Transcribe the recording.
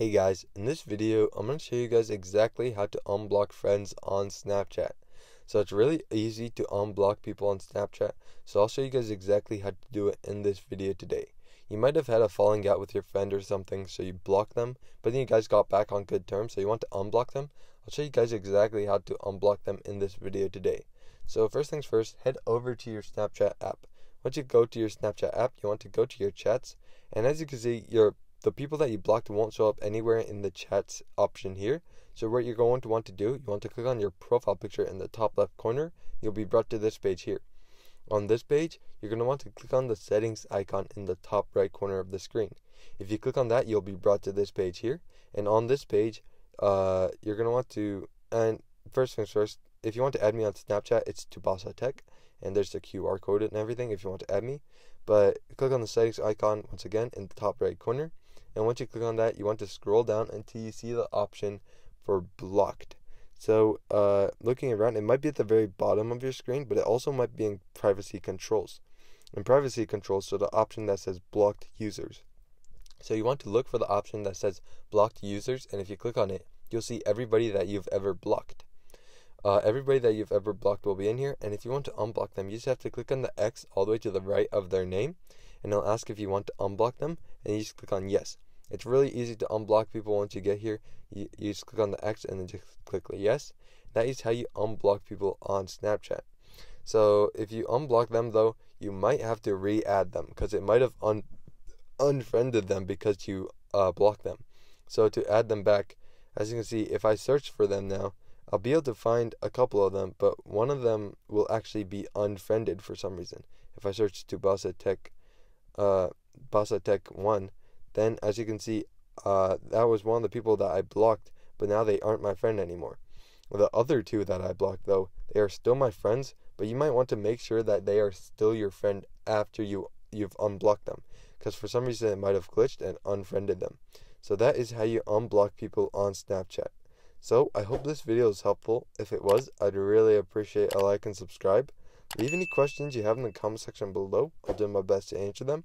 Hey guys, in this video I'm going to show you guys exactly how to unblock friends on Snapchat. So it's really easy to unblock people on Snapchat, so I'll show you guys exactly how to do it in this video today. You might have had a falling out with your friend or something, so you blocked them, but then you guys got back on good terms, so you want to unblock them. I'll show you guys exactly how to unblock them in this video today. So first things first, head over to your Snapchat app. Once you go to your Snapchat app, you want to go to your chats, and as you can see, your the people that you blocked won't show up anywhere in the chats option here. So what you're going to want to do, you want to click on your profile picture in the top left corner. You'll be brought to this page here. On this page, you're going to want to click on the settings icon in the top right corner of the screen. If you click on that, you'll be brought to this page here. And on this page, uh, you're going to want to, and first things first, if you want to add me on Snapchat, it's 2Basa Tech, and there's the QR code and everything if you want to add me. But click on the settings icon once again in the top right corner and once you click on that you want to scroll down until you see the option for blocked. So uh, looking around it might be at the very bottom of your screen but it also might be in privacy controls. In privacy controls so the option that says blocked users. So you want to look for the option that says blocked users and if you click on it you'll see everybody that you've ever blocked. Uh, everybody that you've ever blocked will be in here and if you want to unblock them you just have to click on the X all the way to the right of their name and it'll ask if you want to unblock them and you just click on yes. It's really easy to unblock people once you get here. You, you just click on the X and then just click yes. That is how you unblock people on Snapchat. So if you unblock them though, you might have to re-add them because it might have un- unfriended them because you uh, blocked them. So to add them back, as you can see, if I search for them now, I'll be able to find a couple of them, but one of them will actually be unfriended for some reason. If I search 2Basa Tech uh, Basa Tech 1, then as you can see, uh, that was one of the people that I blocked, but now they aren't my friend anymore. The other two that I blocked, though, they are still my friends, but you might want to make sure that they are still your friend after you you've unblocked them, because for some reason it might have glitched and unfriended them. So that is how you unblock people on Snapchat. So I hope this video is helpful. If it was, I'd really appreciate a like and subscribe. Leave any questions you have in the comment section below. I'll do my best to answer them.